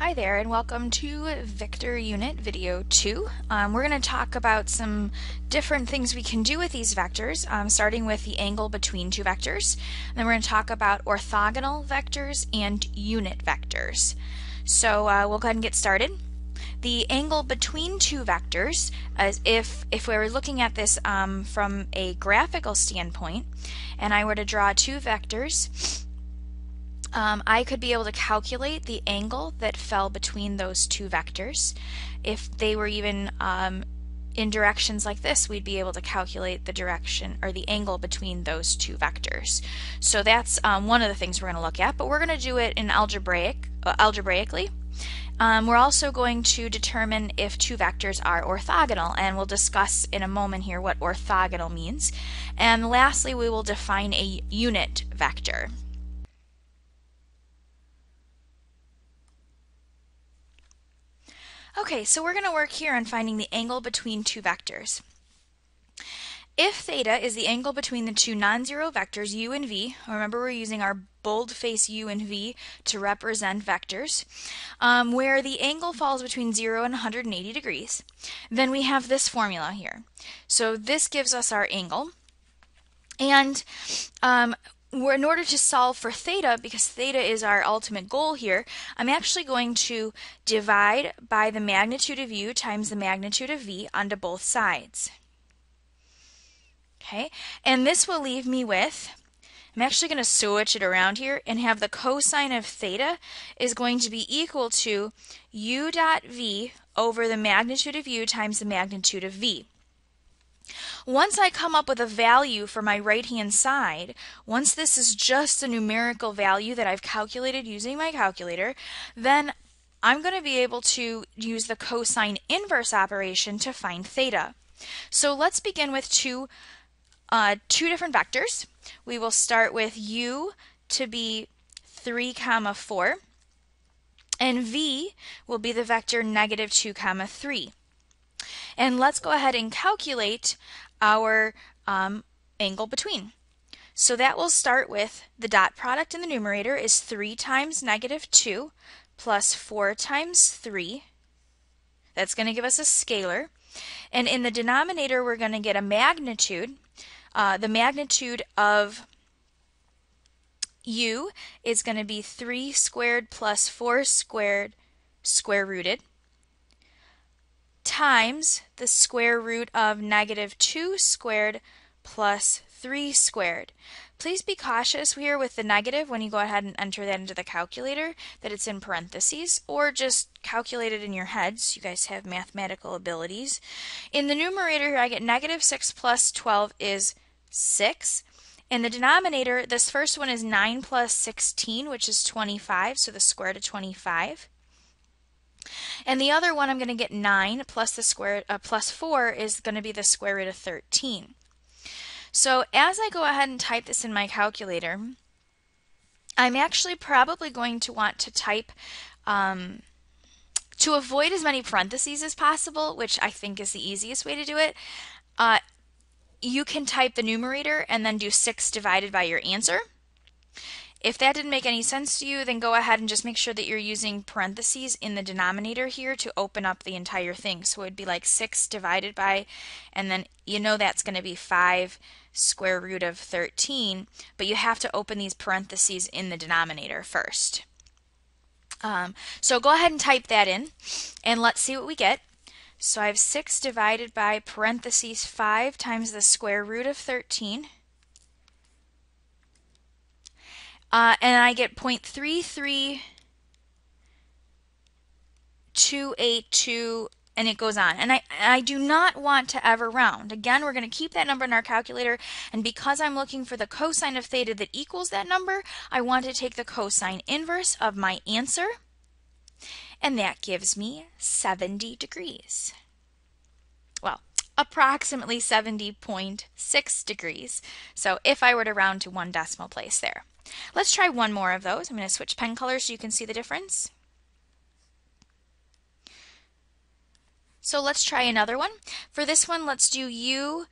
Hi there and welcome to Vector Unit Video 2. Um, we're going to talk about some different things we can do with these vectors, um, starting with the angle between two vectors. And then we're going to talk about orthogonal vectors and unit vectors. So uh, we'll go ahead and get started. The angle between two vectors, as if, if we were looking at this um, from a graphical standpoint, and I were to draw two vectors, um, I could be able to calculate the angle that fell between those two vectors. If they were even um, in directions like this, we'd be able to calculate the direction or the angle between those two vectors. So that's um, one of the things we're going to look at, but we're going to do it in algebraic, uh, algebraically. Um, we're also going to determine if two vectors are orthogonal, and we'll discuss in a moment here what orthogonal means. And lastly, we will define a unit vector. Okay, so we're going to work here on finding the angle between two vectors. If theta is the angle between the two non-zero vectors u and v, remember we're using our boldface u and v to represent vectors, um, where the angle falls between 0 and 180 degrees, then we have this formula here. So this gives us our angle. And um, in order to solve for theta, because theta is our ultimate goal here, I'm actually going to divide by the magnitude of u times the magnitude of v onto both sides. Okay, and this will leave me with, I'm actually going to switch it around here and have the cosine of theta is going to be equal to u dot v over the magnitude of u times the magnitude of v. Once I come up with a value for my right hand side, once this is just a numerical value that I've calculated using my calculator, then I'm going to be able to use the cosine inverse operation to find theta. So let's begin with two, uh, two different vectors. We will start with u to be 3 comma 4 and v will be the vector negative 2 comma 3. And let's go ahead and calculate our um, angle between. So that will start with the dot product in the numerator is 3 times negative 2 plus 4 times 3. That's going to give us a scalar. And in the denominator, we're going to get a magnitude. Uh, the magnitude of u is going to be 3 squared plus 4 squared square rooted times the square root of negative 2 squared plus 3 squared. Please be cautious here with the negative when you go ahead and enter that into the calculator that it's in parentheses or just calculate it in your heads. You guys have mathematical abilities. In the numerator here I get negative 6 plus 12 is 6. In the denominator, this first one is 9 plus 16, which is 25, so the square root of 25. And the other one I'm going to get 9 plus the square uh, plus 4 is going to be the square root of 13. So as I go ahead and type this in my calculator, I'm actually probably going to want to type um, to avoid as many parentheses as possible, which I think is the easiest way to do it. Uh, you can type the numerator and then do 6 divided by your answer. If that didn't make any sense to you, then go ahead and just make sure that you're using parentheses in the denominator here to open up the entire thing. So it would be like 6 divided by, and then you know that's going to be 5 square root of 13, but you have to open these parentheses in the denominator first. Um, so go ahead and type that in, and let's see what we get. So I have 6 divided by parentheses 5 times the square root of 13 Uh, and I get 0.33282 and it goes on. And I, I do not want to ever round. Again, we're going to keep that number in our calculator, and because I'm looking for the cosine of theta that equals that number, I want to take the cosine inverse of my answer, and that gives me 70 degrees. Well, approximately 70.6 degrees. So if I were to round to one decimal place there. Let's try one more of those. I'm going to switch pen colors so you can see the difference. So let's try another one. For this one, let's do u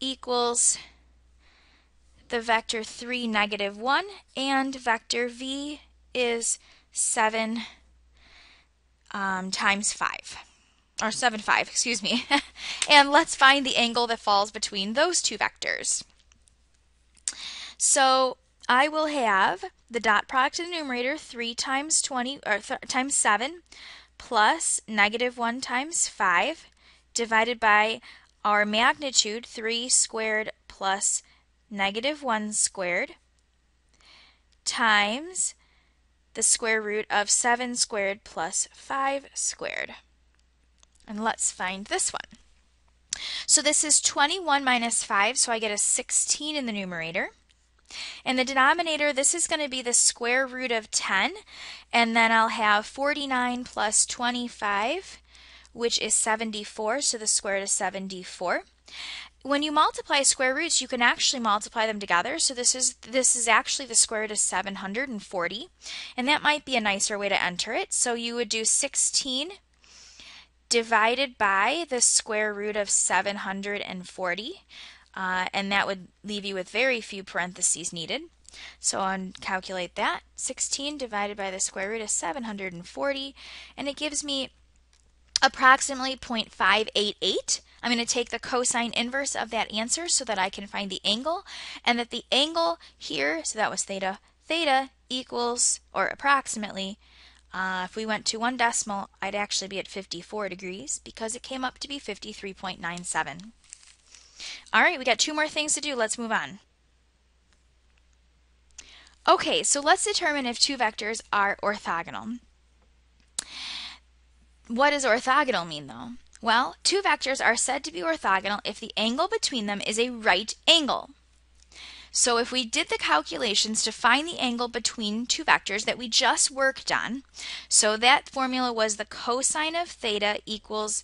equals the vector 3, negative 1, and vector v is 7, um, times 5 or 7, 5, excuse me. and let's find the angle that falls between those two vectors. So I will have the dot product in the numerator 3 times 20 or times 7 plus negative 1 times 5 divided by our magnitude 3 squared plus negative 1 squared times the square root of 7 squared plus 5 squared. And let's find this one. So this is 21 minus 5, so I get a 16 in the numerator. In the denominator, this is going to be the square root of 10, and then I'll have 49 plus 25, which is 74, so the square root is 74. When you multiply square roots, you can actually multiply them together. So this is this is actually the square root of 740, and that might be a nicer way to enter it. So you would do 16 divided by the square root of 740, uh, and that would leave you with very few parentheses needed. So I'll calculate that. 16 divided by the square root of 740, and it gives me approximately 0.588. I'm going to take the cosine inverse of that answer so that I can find the angle, and that the angle here, so that was theta, theta equals, or approximately, uh, if we went to one decimal, I'd actually be at 54 degrees because it came up to be 53.97. All right, we got two more things to do. Let's move on. Okay, so let's determine if two vectors are orthogonal. What does orthogonal mean though? Well, two vectors are said to be orthogonal if the angle between them is a right angle. So if we did the calculations to find the angle between two vectors that we just worked on, so that formula was the cosine of theta equals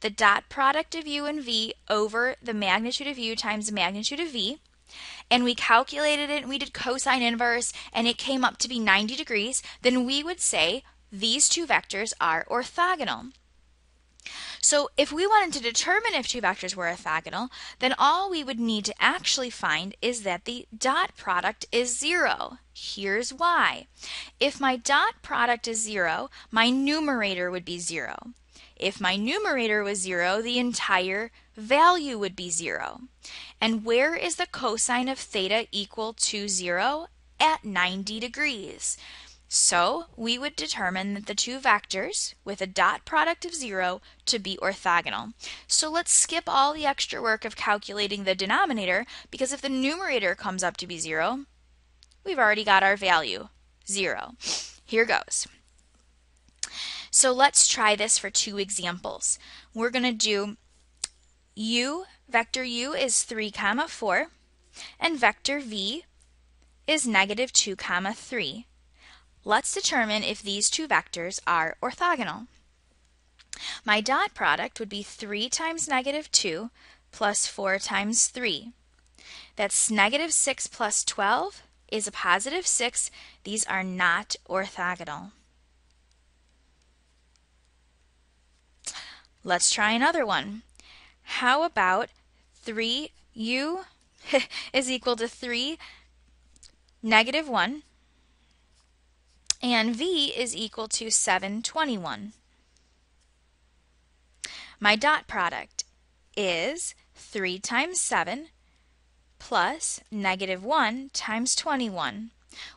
the dot product of u and v over the magnitude of u times the magnitude of v. And we calculated it and we did cosine inverse and it came up to be 90 degrees, then we would say these two vectors are orthogonal. So if we wanted to determine if two vectors were orthogonal, then all we would need to actually find is that the dot product is zero. Here's why. If my dot product is zero, my numerator would be zero. If my numerator was zero, the entire value would be zero. And where is the cosine of theta equal to zero? At 90 degrees. So we would determine that the two vectors with a dot product of zero to be orthogonal. So let's skip all the extra work of calculating the denominator because if the numerator comes up to be zero, we've already got our value, zero. Here goes. So let's try this for two examples. We're going to do u, vector u is 3 comma 4, and vector v is negative 2 comma 3. Let's determine if these two vectors are orthogonal. My dot product would be 3 times negative 2 plus 4 times 3. That's negative 6 plus 12 is a positive 6. These are not orthogonal. Let's try another one. How about 3u is equal to 3 negative 1 and V is equal to 721. My dot product is 3 times 7 plus negative 1 times 21.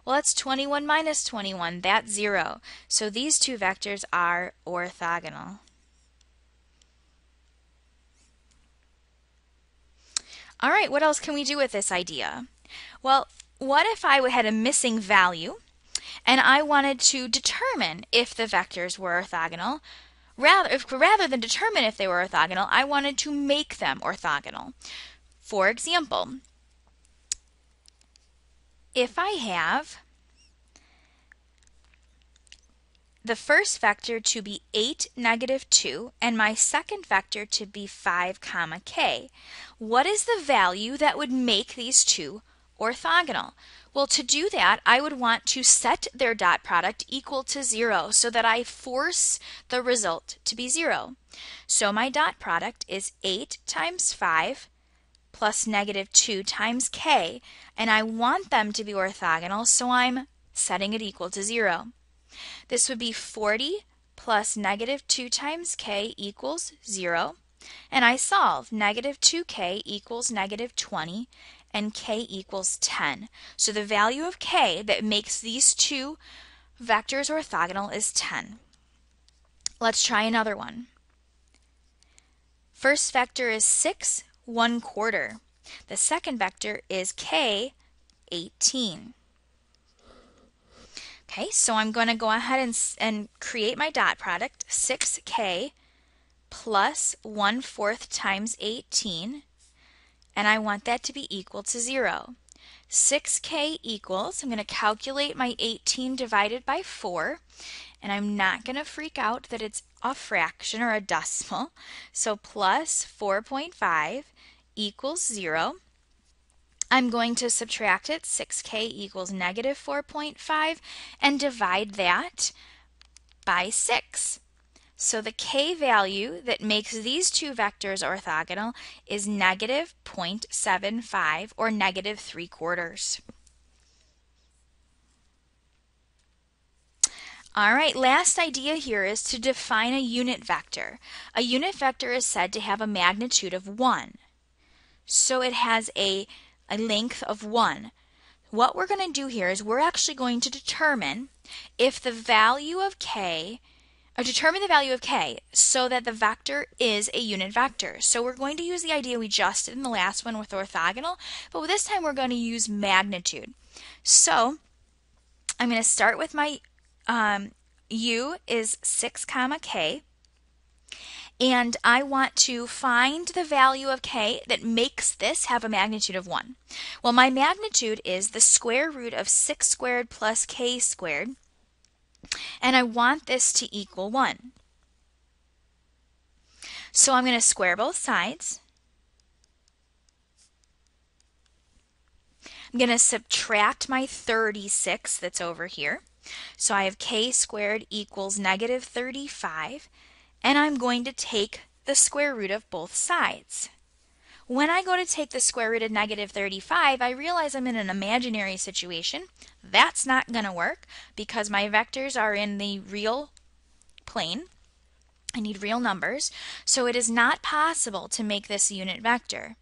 Well, that's 21 minus 21. That's 0. So these two vectors are orthogonal. All right, what else can we do with this idea? Well, what if I had a missing value and I wanted to determine if the vectors were orthogonal. Rather, if, rather than determine if they were orthogonal, I wanted to make them orthogonal. For example, if I have the first vector to be 8, negative 2, and my second vector to be 5, comma k, what is the value that would make these two orthogonal? Well, to do that, I would want to set their dot product equal to 0 so that I force the result to be 0. So my dot product is 8 times 5 plus negative 2 times k, and I want them to be orthogonal, so I'm setting it equal to 0. This would be 40 plus negative 2 times k equals 0. And I solve. Negative 2k equals negative 20 and k equals 10. So the value of k that makes these two vectors orthogonal is 10. Let's try another one. First vector is 6, 1 quarter. The second vector is k, 18. Okay, so I'm going to go ahead and, and create my dot product, 6k plus 1 fourth times 18, and I want that to be equal to 0. 6k equals, I'm going to calculate my 18 divided by 4, and I'm not going to freak out that it's a fraction or a decimal. So plus 4.5 equals 0. I'm going to subtract it, 6k equals negative 4.5, and divide that by 6. So the k value that makes these two vectors orthogonal is negative 0.75 or negative 3 quarters. All right, last idea here is to define a unit vector. A unit vector is said to have a magnitude of 1. So it has a a length of 1. What we're going to do here is we're actually going to determine if the value of k, or determine the value of k so that the vector is a unit vector. So we're going to use the idea we just did in the last one with orthogonal, but this time we're going to use magnitude. So I'm going to start with my um, u is 6 comma k and I want to find the value of k that makes this have a magnitude of 1. Well, my magnitude is the square root of 6 squared plus k squared, and I want this to equal 1. So I'm going to square both sides. I'm going to subtract my 36 that's over here. So I have k squared equals negative 35 and I'm going to take the square root of both sides. When I go to take the square root of negative 35, I realize I'm in an imaginary situation. That's not going to work because my vectors are in the real plane. I need real numbers, so it is not possible to make this unit vector.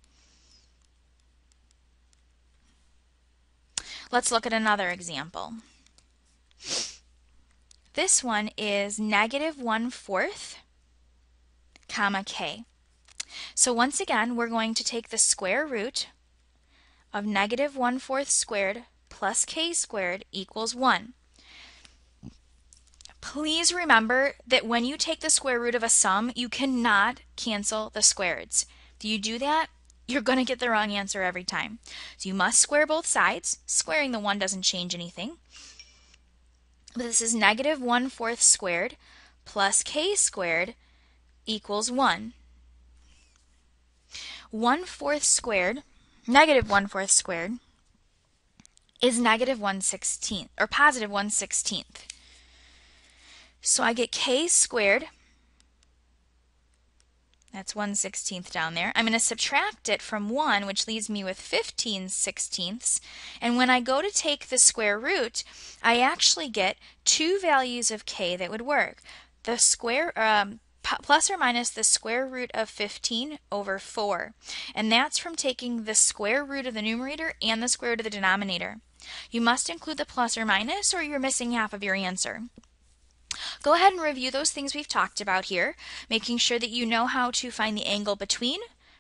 Let's look at another example. This one is negative 1 fourth comma k. So once again, we're going to take the square root of negative 1 fourth squared plus k squared equals 1. Please remember that when you take the square root of a sum, you cannot cancel the squareds. If you do that, you're going to get the wrong answer every time. So you must square both sides. Squaring the 1 doesn't change anything. But this is negative 1 fourth squared plus k squared equals 1. 1 fourth squared, negative 1 fourth squared, is negative 1 16th, or positive 1 16th. So I get k squared, that's 1 16th down there. I'm going to subtract it from 1, which leaves me with 15 sixteenths. And when I go to take the square root, I actually get two values of k that would work. The square, um, plus or minus the square root of 15 over 4. And that's from taking the square root of the numerator and the square root of the denominator. You must include the plus or minus or you're missing half of your answer. Go ahead and review those things we've talked about here, making sure that you know how to find the angle between,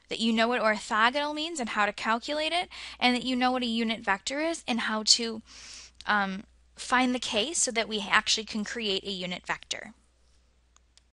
that you know what orthogonal means and how to calculate it, and that you know what a unit vector is and how to um, find the k so that we actually can create a unit vector.